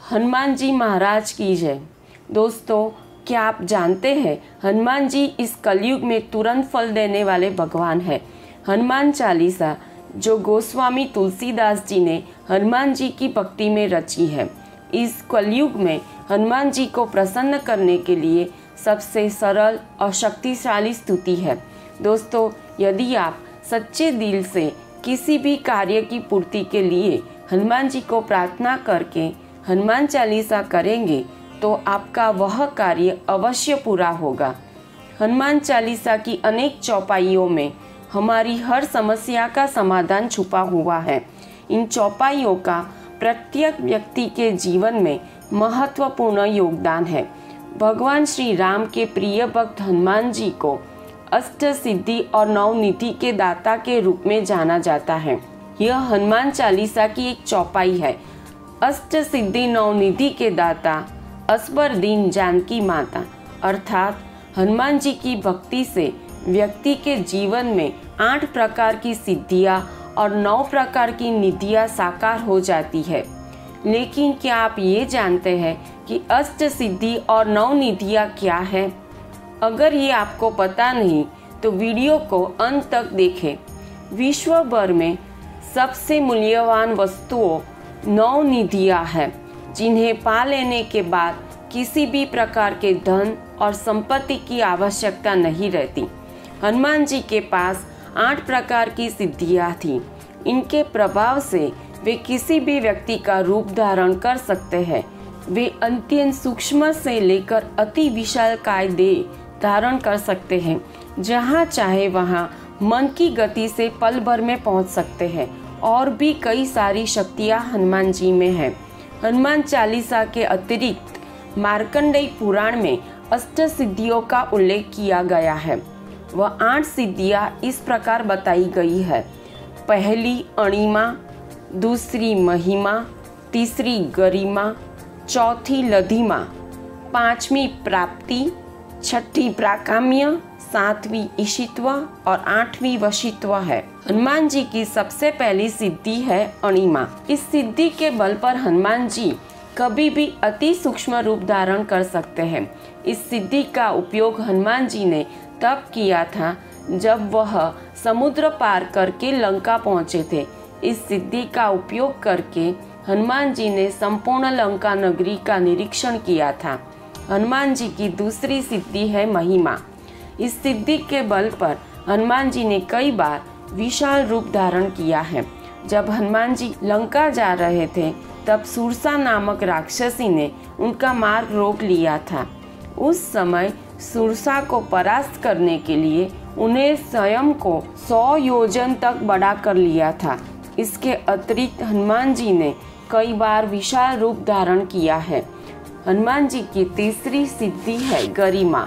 हनुमान जी महाराज की जय। दोस्तों, क्या आप जानते हैं, हनुमान जी इस कलयुग में तुरंत फल देने वाले भगवान हैं। हनुमान चालीसा, जो गोस्वामी तुलसीदास जी ने हनुमान जी की भक्ति में रची है, इस कलयुग में हनुमान जी को प्रसन्न करने के लिए सबसे सरल और शक्तिशाली स्तुति है। दोस्तों, यदि आप सच्चे दिल से किसी भी कार्य की पूर्ति के लिए हनुमान जी को प्रार्थना करके हनुमान चालीसा करेंगे तो आपका वह कार्य अवश्य पूरा होगा। हनुमान चालीसा की अनेक चौपाइयों में हमारी हर समस्या का समाधान छुपा हुआ है। इन चौपाइयों का प्रत्येक व्यक्ति के जीवन में महत्वपूर्ण योगदान है। भगवान श्री राम के प्रिय भक्त हनुमान जी को अष्ट सिद्धि और नवनिधि के दाता के रूप में जाना जाता है। यह हनुमान चालीसा की एक चौपाई है। अष्ट सिद्धि नवनिधि के दाता असबर दीन जानकी माता अर्थात हनुमान जी की भक्ति से व्यक्ति के जीवन में आठ प्रकार की सिद्धियाँ और नौ प्रकार की निधियाँ साकार हो जाती है। लेकिन क्या आप ये जानते हैं कि अष्ट सिद्धि और नौ निधियाँ क्या है? अगर ये आपको पता नहीं तो वीडियो को अंत तक देखें। विश्व भर में सबसे मूल्यवान वस्तुओं नौ निधियाँ हैं, जिन्हें पा लेने के बाद किसी भी प्रकार के धन और संपत्ति की आवश्यकता नहीं रहती। हनुमान जी के पास आठ प्रकार की सिद्धियाँ थी। इनके प्रभाव से वे किसी भी व्यक्ति का रूप धारण कर सकते हैं। वे अत्यंत सूक्ष्म से लेकर अति विशाल काय दे धारण कर सकते हैं, जहाँ चाहे वहाँ मन की गति से पल भर में पहुँच सकते हैं। और भी कई सारी शक्तियाँ हनुमान जी में है। हनुमान चालीसा के अतिरिक्त मार्कंडेय पुराण में अष्ट सिद्धियों का उल्लेख किया गया है। वह आठ सिद्धियाँ इस प्रकार बताई गई है। पहली अणिमा, दूसरी महिमा, तीसरी गरिमा, चौथी लधिमा, पांचवी प्राप्ति छठी प्राकाम्य, सातवीं ईशित्व और आठवीं वशित्व है। हनुमान जी की सबसे पहली सिद्धि है अणिमा। इस सिद्धि के बल पर हनुमान जी कभी भी अति सूक्ष्म रूप धारण कर सकते हैं। इस सिद्धि का उपयोग हनुमान जी ने तब किया था जब वह समुद्र पार करके लंका पहुँचे थे। इस सिद्धि का उपयोग करके हनुमान जी ने संपूर्ण लंका नगरी का निरीक्षण किया था। हनुमान जी की दूसरी सिद्धि है महिमा। इस सिद्धि के बल पर हनुमान जी ने कई बार विशाल रूप धारण किया है। जब हनुमान जी लंका जा रहे थे, तब सुरसा नामक राक्षसी ने उनका मार्ग रोक लिया था। उस समय सुरसा को परास्त करने के लिए उन्हें स्वयं को सौ योजन तक बड़ा कर लिया था। इसके अतिरिक्त हनुमान जी ने कई बार विशाल रूप धारण किया है। हनुमान जी की तीसरी सिद्धि है गरिमा।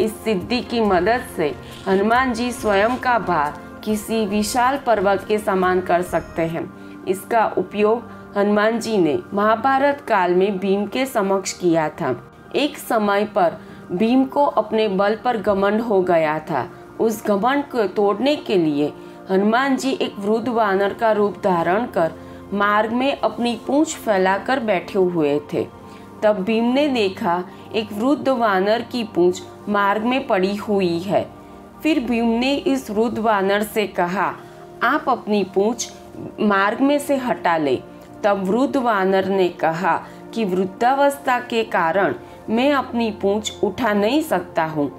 इस सिद्धि की मदद से हनुमान जी स्वयं का भार किसी विशाल पर्वत के समान कर सकते हैं। इसका उपयोग हनुमान जी ने महाभारत काल में भीम के समक्ष किया था। एक समय पर भीम को अपने बल पर घमंड हो गया था। उस घमंड को तोड़ने के लिए हनुमान जी एक वृद्ध वानर का रूप धारण कर मार्ग में अपनी पूंछ फैलाकर बैठे हुए थे। तब भीम ने देखा, एक वृद्ध वानर की पूंछ मार्ग में पड़ी हुई है। फिर भीम ने इस वृद्ध वानर से कहा, आप अपनी पूंछ मार्ग में से हटा ले। तब वृद्ध वानर ने कहा कि वृद्धावस्था के कारण मैं अपनी पूंछ उठा नहीं सकता हूँ।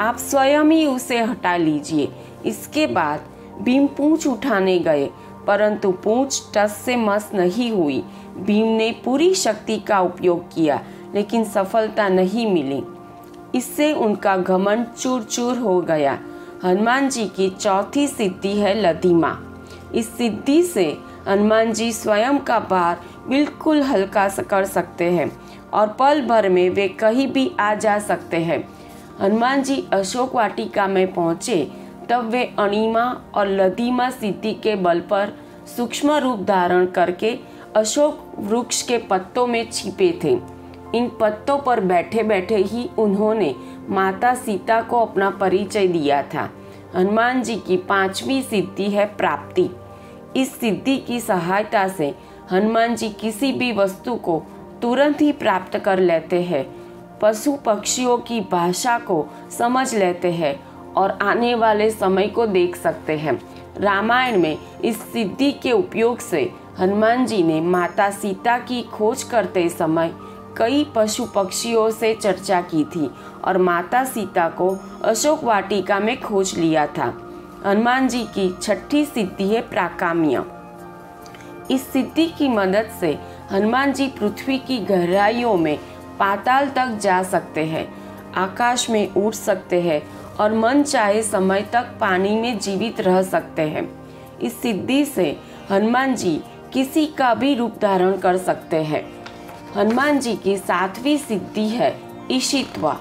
आप स्वयं ही उसे हटा लीजिए। इसके बाद भीम पूंछ उठाने गए परंतु पूंछ टस से मस नहीं हुई। भीम ने पूरी शक्ति का उपयोग किया, लेकिन सफलता नहीं मिली। इससे उनका घमंड चूर चूर हो गया। हनुमान जी की चौथी सिद्धि है लधिमा इस सिद्धि से हनुमान जी स्वयं का भार बिल्कुल हल्का कर सकते हैं और पल भर में वे कहीं भी आ जा सकते हैं। हनुमान जी अशोक वाटिका में पहुँचे तब वे अणिमा और लधिमा सिद्धि के बल पर सूक्ष्म रूप धारण करके अशोक वृक्ष के पत्तों में छिपे थे। इन पत्तों पर बैठे बैठे ही उन्होंने माता सीता को अपना परिचय दिया था। हनुमान जी की पांचवी सिद्धि है प्राप्ति। इस सिद्धि की सहायता से हनुमान जी किसी भी वस्तु को तुरंत ही प्राप्त कर लेते हैं। पशु पक्षियों की भाषा को समझ लेते हैं और आने वाले समय को देख सकते हैं। रामायण में इस सिद्धि के उपयोग से हनुमान जी ने माता सीता की खोज करते समय कई पशु पक्षियों से चर्चा की थी और माता सीता को अशोक वाटिका में खोज लिया था। हनुमान जी की छठी सिद्धि है प्राकाम्य। इस सिद्धि की मदद से हनुमान जी पृथ्वी की गहराइयों में पाताल तक जा सकते हैं, आकाश में उड़ सकते हैं और मन चाहे समय तक पानी में जीवित रह सकते हैं। इस सिद्धि से हनुमान जी किसी का भी रूप धारण कर सकते हैं। हनुमान जी की सातवीं सिद्धि है ईशित्व।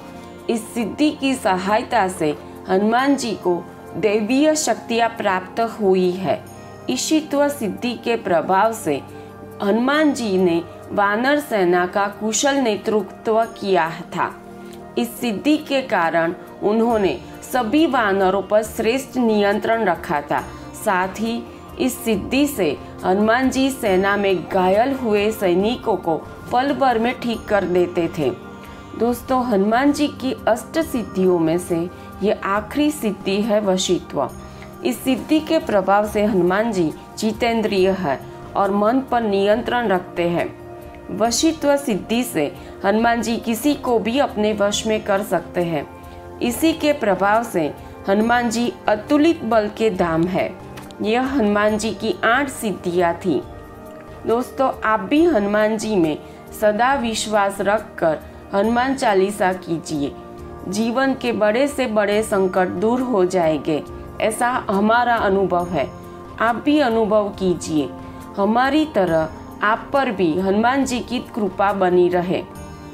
इस सिद्धि की सहायता से हनुमान जी को दैवीय शक्तियाँ प्राप्त हुई है। ईशित्व सिद्धि के प्रभाव से हनुमान जी ने वानर सेना का कुशल नेतृत्व किया था। इस सिद्धि के कारण उन्होंने सभी वानरों पर श्रेष्ठ नियंत्रण रखा था। साथ ही इस सिद्धि से हनुमान जी सेना में घायल हुए सैनिकों को पल भर में ठीक कर देते थे। दोस्तों, हनुमान जी की अष्ट सिद्धियों में से ये आखिरी सिद्धि है वशित्व। इस सिद्धि के प्रभाव से हनुमान जी जितेंद्रिय है और मन पर नियंत्रण रखते हैं। वशित्व सिद्धि से हनुमान जी किसी को भी अपने वश में कर सकते हैं। इसी के प्रभाव से हनुमान जी अतुलित बल के धाम है। यह हनुमान जी की आठ सिद्धियाँ थी। दोस्तों, आप भी हनुमान जी में सदा विश्वास रखकर हनुमान चालीसा कीजिए। जीवन के बड़े से बड़े संकट दूर हो जाएँगे, ऐसा हमारा अनुभव है। आप भी अनुभव कीजिए। हमारी तरह आप पर भी हनुमान जी की कृपा बनी रहे।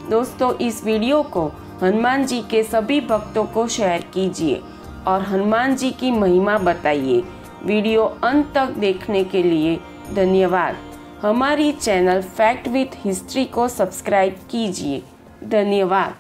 दोस्तों, इस वीडियो को हनुमान जी के सभी भक्तों को शेयर कीजिए और हनुमान जी की महिमा बताइए। वीडियो अंत तक देखने के लिए धन्यवाद। हमारी चैनल फैक्ट विथ हिस्ट्री को सब्सक्राइब कीजिए। धन्यवाद।